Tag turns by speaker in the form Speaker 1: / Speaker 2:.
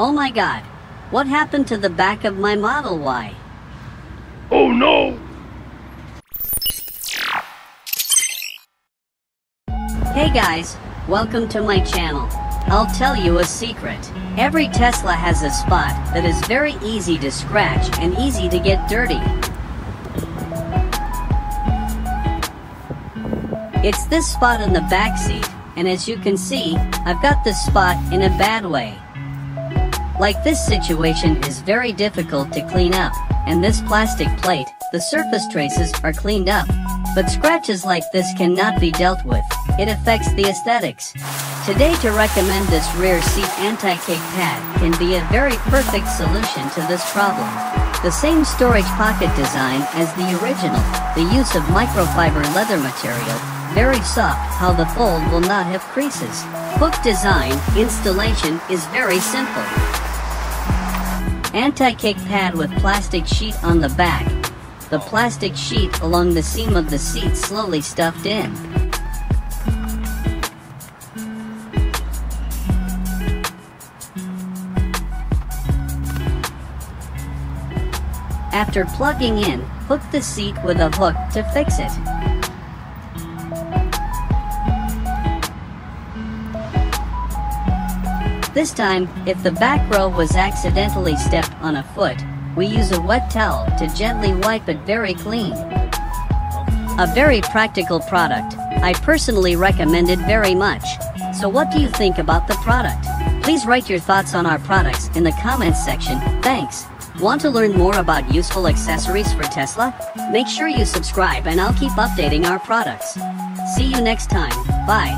Speaker 1: Oh my god. What happened to the back of my Model Y?
Speaker 2: Oh no!
Speaker 1: Hey guys, welcome to my channel. I'll tell you a secret. Every Tesla has a spot that is very easy to scratch and easy to get dirty. It's this spot in the back seat, and as you can see, I've got this spot in a bad way. Like this situation is very difficult to clean up, and this plastic plate, the surface traces are cleaned up. But scratches like this cannot be dealt with. It affects the aesthetics. Today to recommend this rear seat anti-kick pad can be a very perfect solution to this problem. The same storage pocket design as the original, the use of microfiber leather material, very soft how the fold will not have creases. Hook design, installation is very simple. Anti-kick pad with plastic sheet on the back. The plastic sheet along the seam of the seat slowly stuffed in. After plugging in, hook the seat with a hook to fix it. This time, if the back row was accidentally stepped on a foot, we use a wet towel to gently wipe it very clean. A very practical product. I personally recommend it very much. So what do you think about the product? Please write your thoughts on our products in the comments section. Thanks. Want to learn more about useful accessories for Tesla? Make sure you subscribe and I'll keep updating our products. See you next time. Bye.